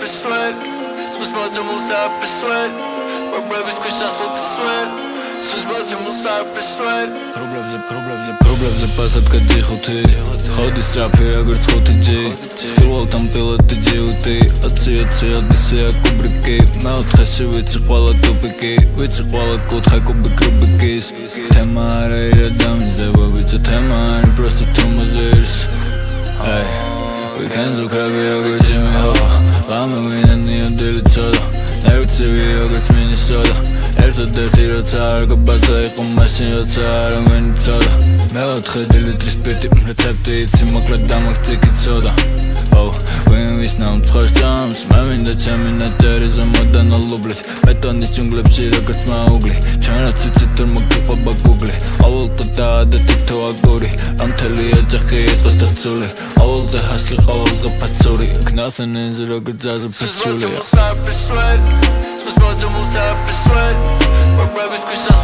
persuade Sus moți mu sa persuade Mă brevis cu șasul persuade Sus moți mu sa persuade Problებზე, problებზე, problებზე პასად გაძიხუთი ხოდი სწრაფი როგორც ხუთი ჯი სულთან პილოტი ჯიუტი აცი აცი ადისია კუბრიკი მეოთხეში ვიცი ყველა ტოპიკი ვიცი ყველა კუთხე კუბიკ რუბიკის თემა არა ირა დამიზდება ვიცი თემა არა просто two mothers Hey, we can zo krabi როგორც ჯიმი ჰოფა ლამა მინანი ამდელი ცოდა ნევცი როგორც მინისოდა ერთადერთი როცა არ გაბაზა იყო მაშინ როცა არ მენიცოდა მეოთხე დილიტრის სპირტი რეცეპტი იცი მოკლედ დამაგწიკი ცოდა when we snow ცხორ ჯამს მე მინდა ჩემი ნაჭერი ზემოდან ალუბლით ბეტონის ჯუნგლებში როგორც მაუგლი. ჩვენ რაც იცით თუ მოგიყვება გუგლი ავალ და თითო აგური ამ თელი ეჯახი იყოს დაცული. ავალ და ჰასლი ყავალ და პაცური ქნასენ ეს როგორც ზაზ ფეცული Sus mots mu sa persuade Mă brevis cu șasul